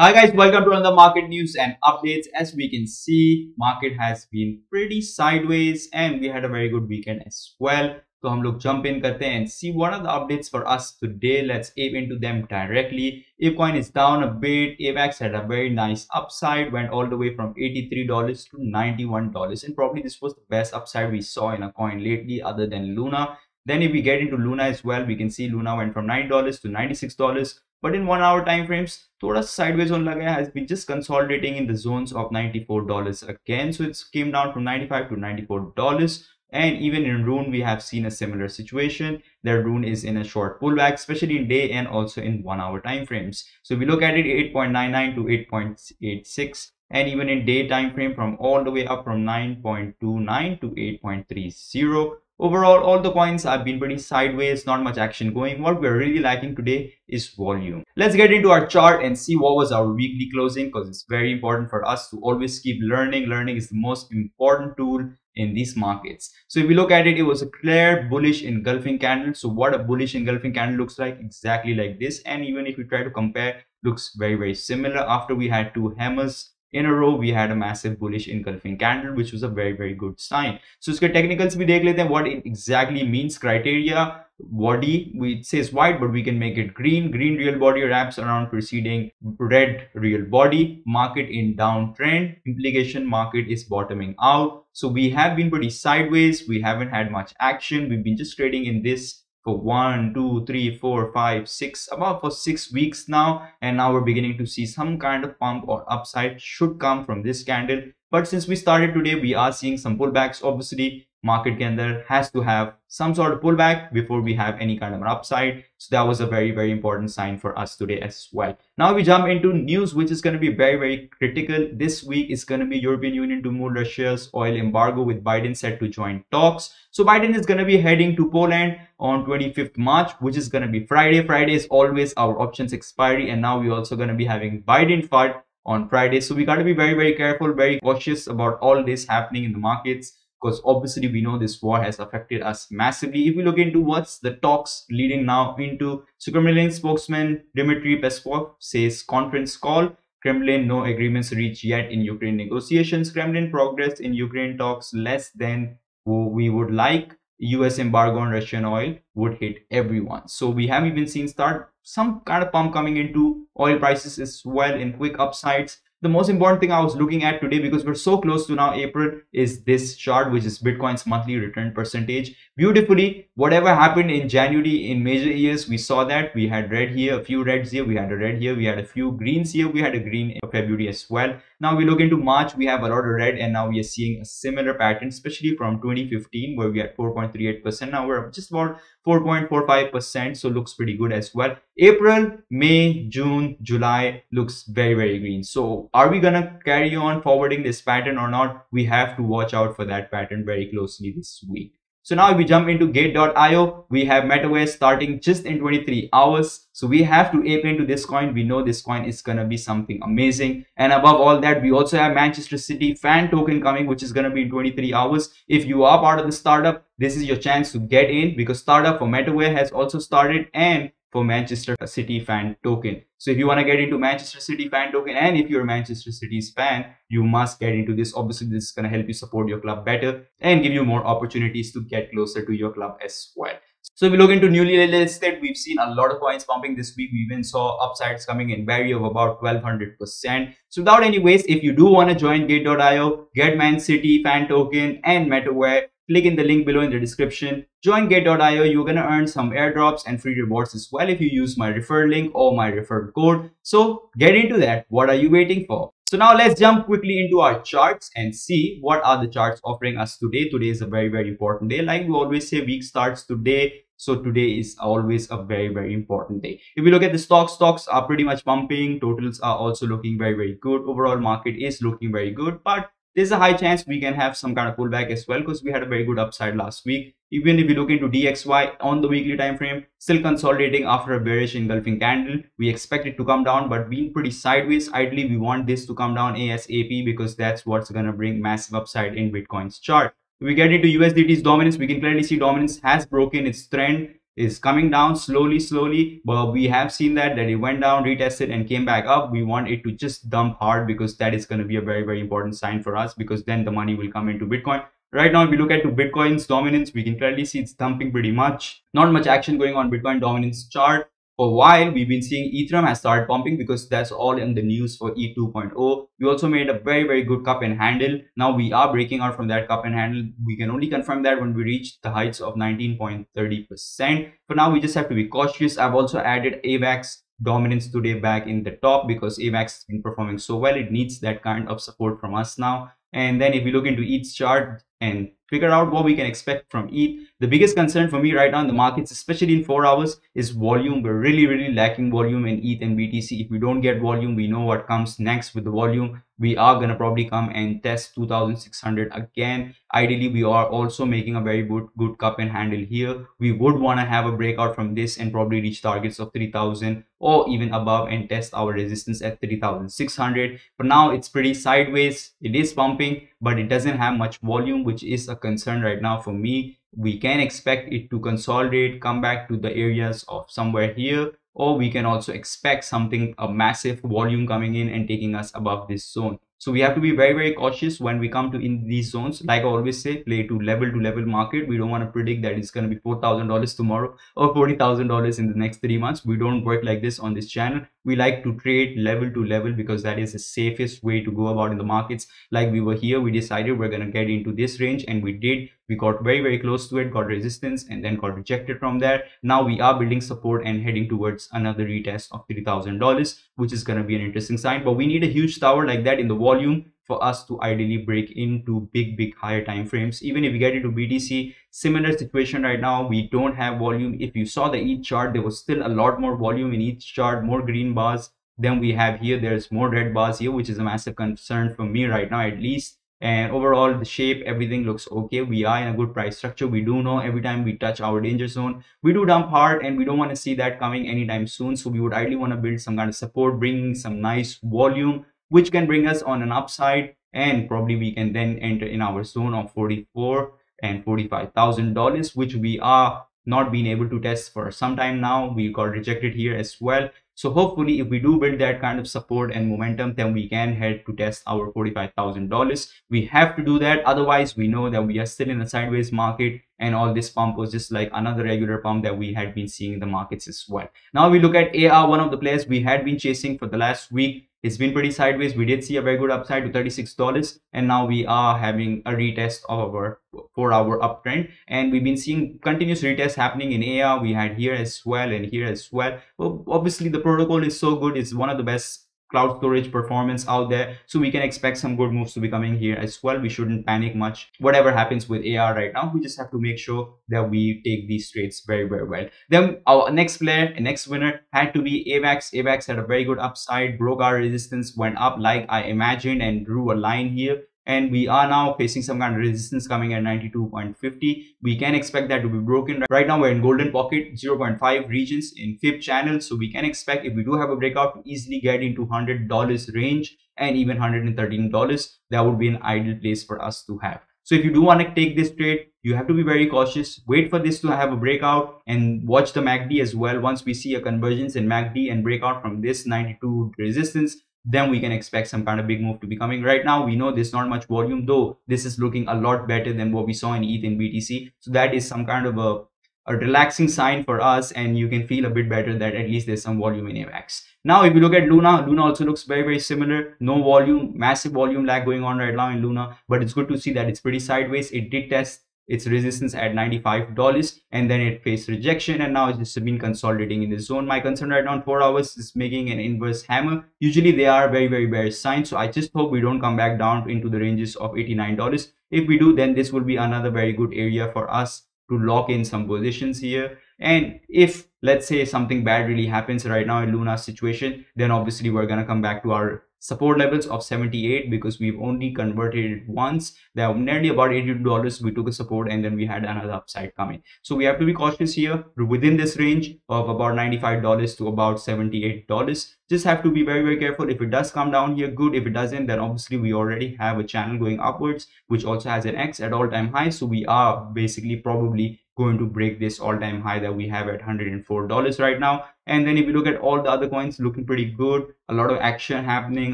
Hi guys, welcome to another market news and updates. As we can see, market has been pretty sideways and we had a very good weekend as well. So हम लोग jump in करते हैं and see what are the updates for us today. Let's aim into them directly. ApeCoin is down a bit. AVAX had a very nice upside, went all the way from $83 to $91. And probably this was the best upside we saw in a coin lately other than Luna. Then if we get into Luna as well, we can see Luna went from $9 to $96 but in one hour time frames thoda sideways on laga has been just consolidating in the zones of 94 dollars again. So it's came down from 95 to 94 dollars. And even in rune we have seen a similar situation. There rune is in a short pullback especially in day and also in one hour time frames. So we look at it 8.99 to 8.86 and even in day time frame from all the way up from 9.29 to 8.30 Overall, all the coins have been pretty sideways, not much action going. What we're really lacking today is volume. Let's get into our chart and see what was our weekly closing because it's very important for us to always keep learning. Learning is the most important tool in these markets. So if we look at it, it was a clear bullish engulfing candle. So what a bullish engulfing candle looks like, exactly like this. And even if we try to compare, looks very, very similar after we had two hammers in a row we had a massive bullish engulfing candle which was a very very good sign. So iske technicals we dekh lete what it exactly means criteria body we says white but we can make it green. Green real body wraps around preceding red real body. Market in downtrend. Implication market is bottoming out. So we have been pretty sideways. We haven't had much action. We've been just trading in this for one, two, three, four, five, six, about for six weeks now. And now we're beginning to see some kind of pump or upside should come from this candle. But since we started today, we are seeing some pullbacks. Obviously, market के अंदर has to have some sort of pullback before we have any kind of an upside. So that was a very, very important sign for us today as well. Now we jump into news, which is going to be very, very critical. This week is going to be European Union to move Russia's oil embargo with Biden set to join talks. So Biden is going to be heading to Poland on 25th March, which is going to be Friday. Friday is always our options expiry. And now we're also going to be having Biden FUD on Friday. So we got to be very, very careful, very cautious about all this happening in the markets because obviously we know this war has affected us massively. If we look into what's the talks leading now into, so Kremlin spokesman Dmitry Peskov says conference call, Kremlin no agreements reached yet in Ukraine negotiations, Kremlin progress in Ukraine talks less than we would like. US embargo on Russian oil would hit everyone. So we have even seen start some kind of pump coming into oil prices as well in quick upsides the most important thing I was looking at today because we're so close to now April is this chart which is Bitcoin's monthly return percentage. Beautifully, whatever happened in January in major years, we saw that we had red here, a few reds here, we had a red here, we had a few greens here, we had a green in February as well. Now we look into March, we have a lot of red and now we are seeing a similar pattern, especially from 2015 where we had 4.38%. Now we're just about 4.45%, so looks pretty good as well. April, May, June, July looks very, very green. So are we gonna carry on forwarding this pattern or not? We have to watch out for that pattern very closely this week. So now if we jump into gate.io, we have MetaVask starting just in 23 hours. So we have to ape into this coin. We know this coin is going to be something amazing. And above all that, we also have Manchester City fan token coming, which is going to be in 23 hours. If you are part of the startup, this is your chance to get in because startup for MetaVask has also started and for Manchester City fan token. So if you want to get into Manchester City fan token and if you're Manchester City's fan, you must get into this. Obviously, this is going to help you support your club better and give you more opportunities to get closer to your club as well. So if we look into newly listed, we've seen a lot of coins pumping this week. We even saw upsides coming in value of about 1200%. So without any waste, if you do want to join Gate.io, get Man City fan token and MetaVask, click in the link below in the description. Join Gate.io, you're gonna earn some airdrops and free rewards as well if you use my refer link or my referred code. So get into that. What are you waiting for? So now let's jump quickly into our charts and see what are the charts offering us today. Today is a very, very important day. Like we always say, week starts today. So today is always a very, very important day. If we look at the stocks, stocks are pretty much pumping. Totals are also looking very, very good. Overall market is looking very good, but there's a high chance we can have some kind of pullback as well because we had a very good upside last week. Even if we look into DXY on the weekly time frame, still consolidating after a bearish engulfing candle. We expect it to come down, but being pretty sideways. Ideally, we want this to come down ASAP because that's what's to bring massive upside in Bitcoin's chart. We get into USDT's dominance, we can clearly see dominance has broken its trend is coming down slowly slowly but we have seen that that it went down retested and came back up. We want it to just dump hard because that is going to be a very very important sign for us because then the money will come into bitcoin. Right now if we look at to bitcoin's dominance we can clearly see it's dumping pretty much. Not much action going on bitcoin dominance chart for a while we've been seeing ethereum has started pumping because that's all in the news for e 2.0 we also made a very very good cup and handle. Now we are breaking out from that cup and handle. We can only confirm that when we reach the heights of 19.30 percent. For now we just have to be cautious. I've also added avax dominance today back in the top because avax has been performing so well. It needs that kind of support from us now. And then if we look into each chart and figure out what we can expect from ETH. The biggest concern for me right now in the markets, especially in four hours, is volume. We're really, really lacking volume in ETH and BTC. If we don't get volume, we know what comes next with the volume. We are going to probably come and test 2600 again. Ideally, we are also making a very good, good cup and handle here. We would want to have a breakout from this and probably reach targets of 3000 or even above and test our resistance at 3600. For now, it's pretty sideways. It is pumping, but it doesn't have much volume, which is a concern right now for me we can expect it to consolidate come back to the areas of somewhere here or we can also expect something a massive volume coming in and taking us above this zone so we have to be very very cautious when we come to in these zones. Like i always say play to level to level market. We don't want to predict that it's going to be four thousand dollars tomorrow or forty thousand dollars in the next three months. We don't work like this on this channel. We like to trade level to level because that is the safest way to go about in the markets. Like we were here we decided we're going to get into this range and we did we got very very close to it got resistance and then got rejected from there. Now we are building support and heading towards another retest of three thousand dollars which is going to be an interesting sign. But we need a huge tower like that in the volume for us to ideally break into big big higher time frames. Even if we get into btc similar situation right now. We don't have volume. If you saw the each chart there was still a lot more volume in each chart more green bars than we have here. There's more red bars here which is a massive concern for me right now at least and overall the shape everything looks okay. We are in a good price structure. We do know every time we touch our danger zone we do dump hard and we don't want to see that coming anytime soon. So we would ideally want to build some kind of support bringing some nice volume which can bring us on an upside. And probably we can then enter in our zone of 44 and 45 thousand dollars which we are not being able to test for some time now. We got rejected here as well so hopefully if we do build that kind of support and momentum, then we can head to test our $45,000. We have to do that. Otherwise, we know that we are still in a sideways market and all this pump was just like another regular pump that we had been seeing in the markets as well. Now we look at AR, one of the players we had been chasing for the last week it's been pretty sideways. We did see a very good upside to 36 dollars and now we are having a retest of our four hour uptrend. And we've been seeing continuous retests happening in AR we had here as well and here as well. Well obviously the protocol is so good. It's one of the best cloud storage performance out there. So we can expect some good moves to be coming here as well. We shouldn't panic much. Whatever happens with ar right now we just have to make sure that we take these trades very very well. Then our next player next winner had to be avax. Avax had a very good upside broke our resistance went up like i imagined and drew a line here and we are now facing some kind of resistance coming at 92.50 we can expect that to be broken. Right now we're in golden pocket 0.5 regions in fib channel. So we can expect if we do have a breakout to easily get into 100 dollars range and even 113 dollars. That would be an ideal place for us to have. So if you do want to take this trade, you have to be very cautious. Wait for this to have a breakout and watch the MACD as well. Once we see a convergence in MACD and breakout from this 92 resistance, then we can expect some kind of big move to be coming. Right now, we know there's not much volume, though this is looking a lot better than what we saw in ETH and BTC. So that is some kind of a, a relaxing sign for us and you can feel a bit better that at least there's some volume in AVAX. Now, if you look at Luna, Luna also looks very, very similar. No volume, massive volume lag going on right now in Luna, but it's good to see that it's pretty sideways. It did test its resistance at $95 and then it faced rejection and now it's just been consolidating in the zone. My concern right now on 4 hours is making an inverse hammer. Usually they are very very bearish signs so I just hope we don't come back down into the ranges of $89. If we do then this will be another very good area for us to lock in some positions here and if let's say something bad really happens right now in Luna's situation then obviously we're gonna come back to our support levels of 78 because we've only converted it once. There are nearly about 80 dollars we took a support and then we had another upside coming. So we have to be cautious here. Within this range of about 95 dollars to about 78 dollars. Just have to be very very careful. If it does come down here good. If it doesn't then obviously we already have a channel going upwards which also has an x at all time high. So we are basically probably going to break this all-time high that we have at $104 right now. And then if you look at all the other coins looking pretty good. A lot of action happening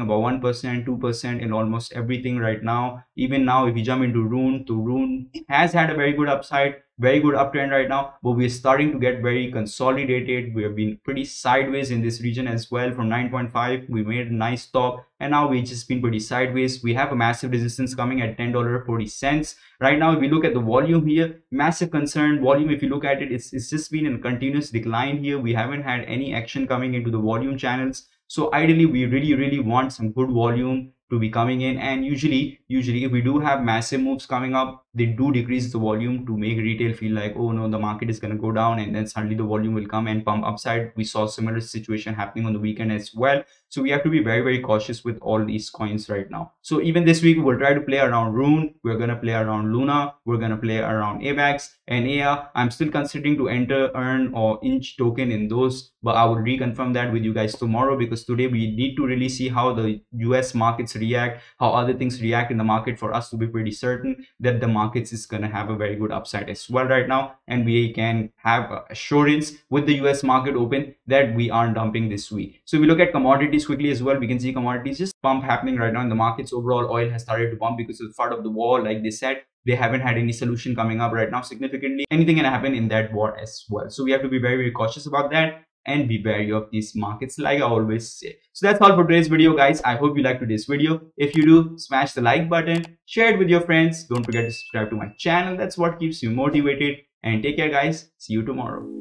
about 1% 2% in almost everything right now. Even now if you jump into rune to rune has had a very good upside very good uptrend right now but we're starting to get very consolidated. We have been pretty sideways in this region as well from 9.5 we made a nice top and now we've just been pretty sideways. We have a massive resistance coming at $10.40 right now if we look at the volume here massive concern. Volume if you look at it it's, it's just been in continuous decline here. We haven't had any action coming into the volume channels. So ideally we really really want some good volume to be coming in. And usually usually if we do have massive moves coming up they do decrease the volume to make retail feel like oh no the market is going to go down and then suddenly the volume will come and pump upside. We saw similar situation happening on the weekend as well. So we have to be very very cautious with all these coins right now. So even this week we'll try to play around rune. We're going to play around luna. We're going to play around avax and ea i'm still considering to enter earn or inch token in those but i will reconfirm that with you guys tomorrow because today we need to really see how the us markets react how other things react in the market for us to be pretty certain that the markets is going to have a very good upside as well right now and we can have assurance with the us market open that we aren't dumping this week. So we look at commodities quickly as well we can see commodities just pump happening right now in the markets. Overall oil has started to pump because it's part of the war like they said they haven't had any solution coming up right now significantly. Anything can happen in that war as well. So we have to be very very cautious about that and be wary of these markets like I always say. So that's all for today's video guys. I hope you liked today's video. If you do, smash the like button, share it with your friends. Don't forget to subscribe to my channel. That's what keeps you motivated. And take care guys. See you tomorrow.